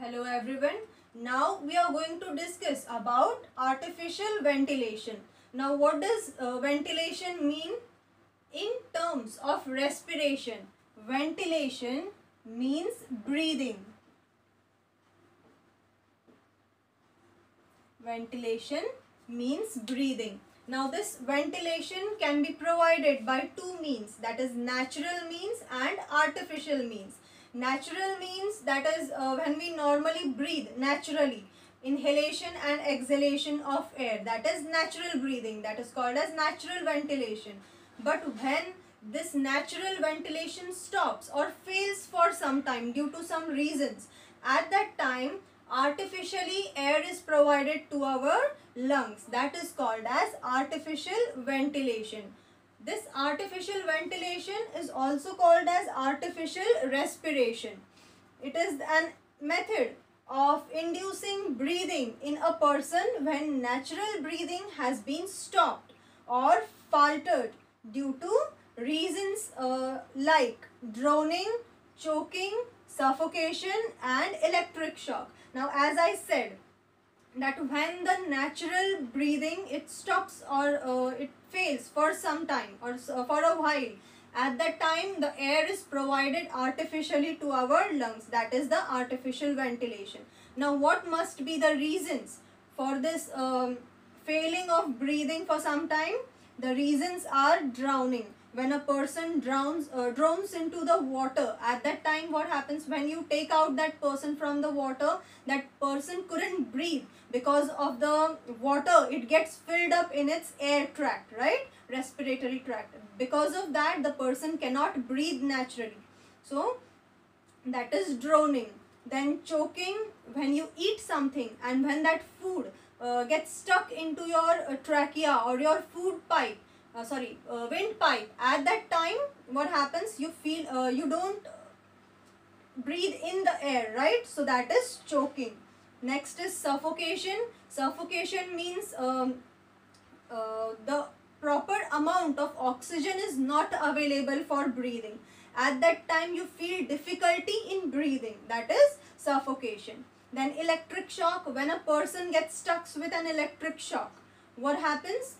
Hello everyone. Now we are going to discuss about artificial ventilation. Now what does uh, ventilation mean? In terms of respiration, ventilation means breathing. Ventilation means breathing. Now this ventilation can be provided by two means that is natural means and artificial means. Natural means that is uh, when we normally breathe naturally inhalation and exhalation of air. That is natural breathing that is called as natural ventilation. But when this natural ventilation stops or fails for some time due to some reasons at that time artificially air is provided to our lungs. That is called as artificial ventilation this artificial ventilation is also called as artificial respiration it is an method of inducing breathing in a person when natural breathing has been stopped or faltered due to reasons uh, like drowning, choking, suffocation and electric shock. Now as I said that when the natural breathing it stops or uh, it fails for some time or uh, for a while at that time the air is provided artificially to our lungs that is the artificial ventilation. Now what must be the reasons for this um, failing of breathing for some time? The reasons are drowning when a person drowns uh, drowns into the water. At that time what happens when you take out that person from the water that person couldn't breathe because of the water. It gets filled up in its air tract right? Respiratory tract. Because of that the person cannot breathe naturally. So that is drowning then choking when you eat something and when that food uh, gets stuck into your uh, trachea or your food pipe uh, sorry uh, windpipe. At that time what happens? You feel uh, you don't breathe in the air right? So that is choking. Next is suffocation. Suffocation means um, uh, the proper amount of oxygen is not available for breathing. At that time you feel difficulty in breathing. That is suffocation. Then electric shock. When a person gets stuck with an electric shock what happens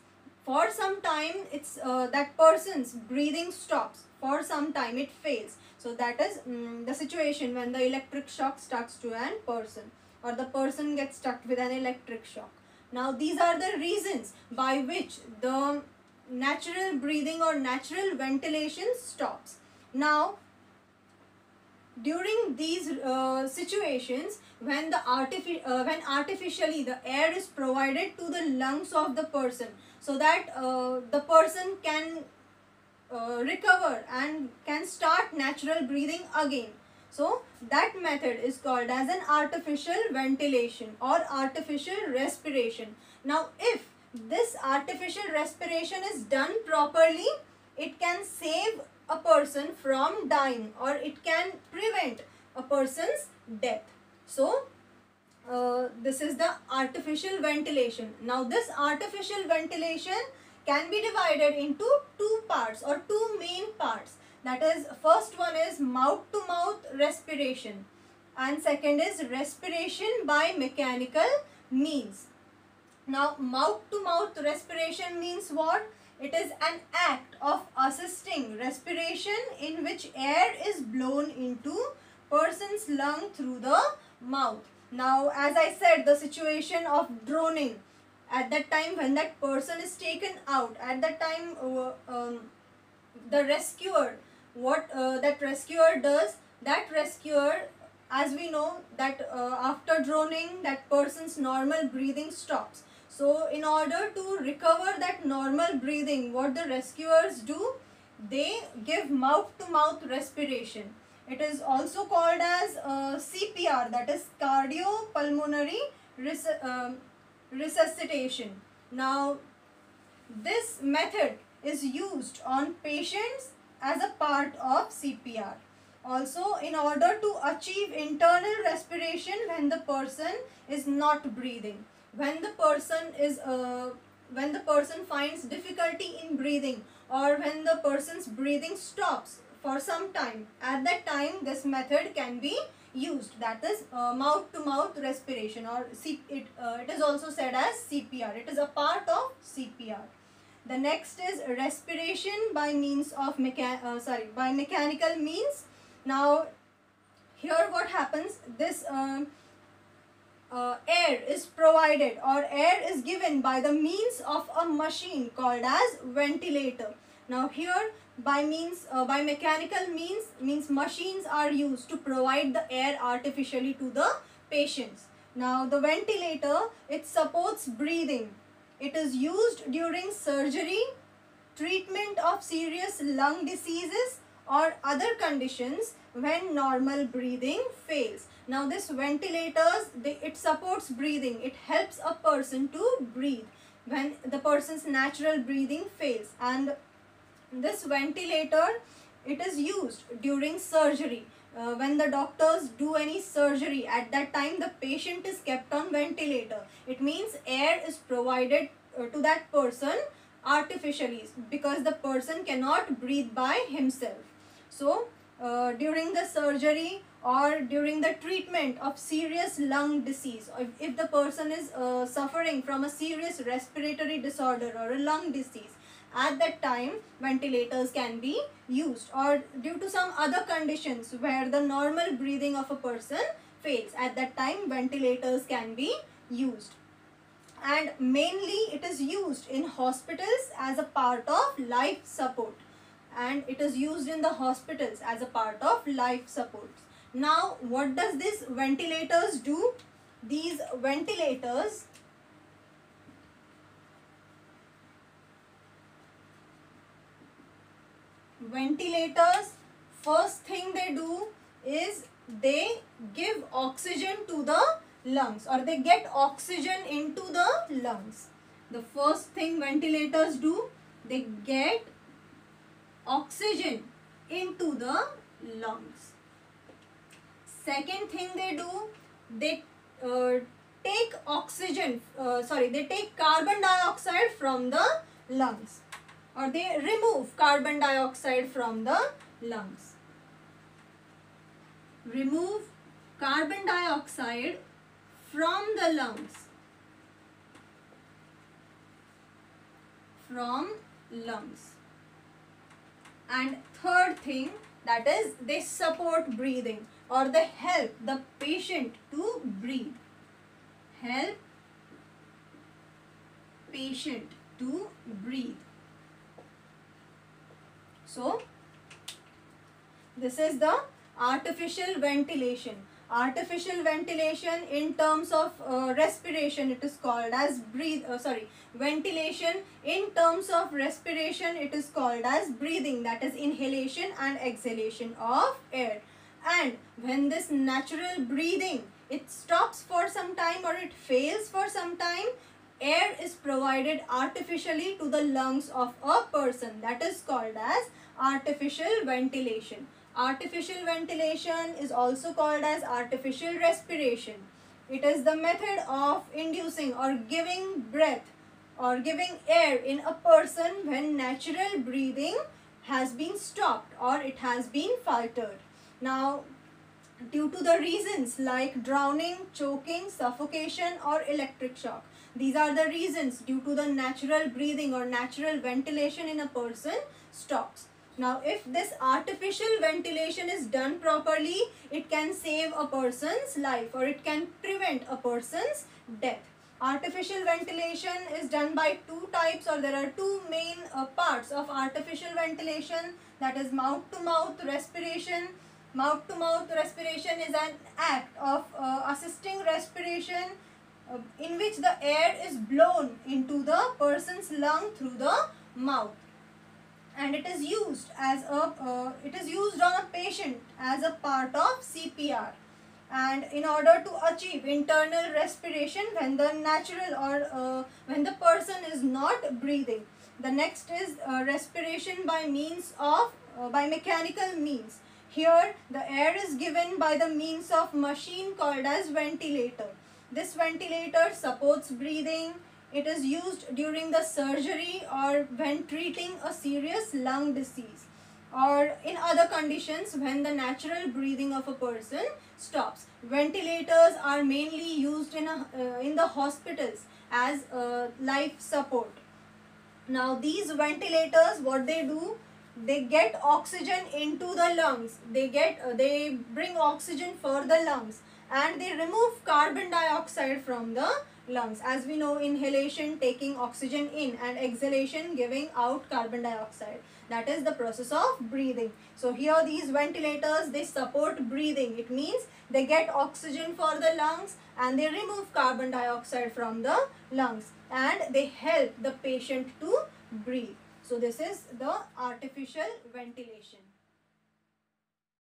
for some time it's uh, that person's breathing stops. For some time it fails. So that is um, the situation when the electric shock starts to an person or the person gets stuck with an electric shock. Now these are the reasons by which the natural breathing or natural ventilation stops. Now during these uh, situations when the artific uh, when artificially the air is provided to the lungs of the person so that uh, the person can uh, recover and can start natural breathing again. So that method is called as an artificial ventilation or artificial respiration. Now if this artificial respiration is done properly, it can save a person from dying or it can prevent a person's death. So uh, this is the artificial ventilation. Now this artificial ventilation can be divided into two parts or two main parts. That is first one is mouth to mouth respiration and second is respiration by mechanical means. Now mouth to mouth respiration means what? It is an act of assisting respiration in which air is blown into person's lung through the mouth. Now, as I said, the situation of drowning at that time when that person is taken out, at that time uh, um, the rescuer, what uh, that rescuer does, that rescuer as we know that uh, after drowning that person's normal breathing stops. So in order to recover that normal breathing, what the rescuers do, they give mouth to mouth respiration. It is also called as uh, CPR that is cardiopulmonary res uh, resuscitation. Now this method is used on patients as a part of CPR. Also in order to achieve internal respiration when the person is not breathing. When the person is uh, when the person finds difficulty in breathing or when the person's breathing stops for some time. At that time, this method can be used. That is mouth to mouth respiration or C it, uh, it is also said as CPR. It is a part of CPR. The next is respiration by means of mecha uh, sorry by mechanical means. Now here what happens this uh, uh, air is provided or air is given by the means of a machine called as ventilator. Now here by means uh, by mechanical means means machines are used to provide the air artificially to the patients. Now the ventilator it supports breathing. It is used during surgery, treatment of serious lung diseases or other conditions when normal breathing fails. Now this ventilators, they, it supports breathing. It helps a person to breathe when the person's natural breathing fails. And this ventilator, it is used during surgery. Uh, when the doctors do any surgery, at that time the patient is kept on ventilator. It means air is provided uh, to that person artificially because the person cannot breathe by himself. So, uh, during the surgery or during the treatment of serious lung disease. If, if the person is uh, suffering from a serious respiratory disorder or a lung disease at that time ventilators can be used or due to some other conditions where the normal breathing of a person fails at that time ventilators can be used. And mainly it is used in hospitals as a part of life support and it is used in the hospitals as a part of life support. Now what does this ventilators do? These ventilators ventilators first thing they do is they give oxygen to the lungs or they get oxygen into the lungs. The first thing ventilators do, they get oxygen into the lungs. Second thing they do, they uh, take oxygen, uh, sorry, they take carbon dioxide from the lungs or they remove carbon dioxide from the lungs. Remove carbon dioxide from the lungs. From lungs. And third thing that is they support breathing or they help the patient to breathe. Help patient to breathe. So, this is the artificial ventilation artificial ventilation in terms of uh, respiration it is called as breathe uh, sorry ventilation in terms of respiration it is called as breathing that is inhalation and exhalation of air. And when this natural breathing it stops for some time or it fails for some time air is provided artificially to the lungs of a person that is called as artificial ventilation Artificial ventilation is also called as artificial respiration. It is the method of inducing or giving breath or giving air in a person when natural breathing has been stopped or it has been faltered. Now, due to the reasons like drowning, choking, suffocation or electric shock. These are the reasons due to the natural breathing or natural ventilation in a person stops. Now, if this artificial ventilation is done properly, it can save a person's life or it can prevent a person's death. Artificial ventilation is done by two types or there are two main uh, parts of artificial ventilation that is mouth to mouth respiration. Mouth to mouth respiration is an act of uh, assisting respiration uh, in which the air is blown into the person's lung through the mouth and it is used as a uh, it is used on a patient as a part of CPR and in order to achieve internal respiration when the natural or uh, when the person is not breathing the next is uh, respiration by means of uh, by mechanical means. Here the air is given by the means of machine called as ventilator. This ventilator supports breathing it is used during the surgery or when treating a serious lung disease. or in other conditions when the natural breathing of a person stops. Ventilators are mainly used in, a, uh, in the hospitals as uh, life support. Now these ventilators what they do they get oxygen into the lungs they get uh, they bring oxygen for the lungs and they remove carbon dioxide from the lungs. As we know inhalation taking oxygen in and exhalation giving out carbon dioxide. That is the process of breathing. So here these ventilators. They support breathing. It means they get oxygen for the lungs and they remove carbon dioxide from the lungs and they help the patient to breathe. So this is the artificial ventilation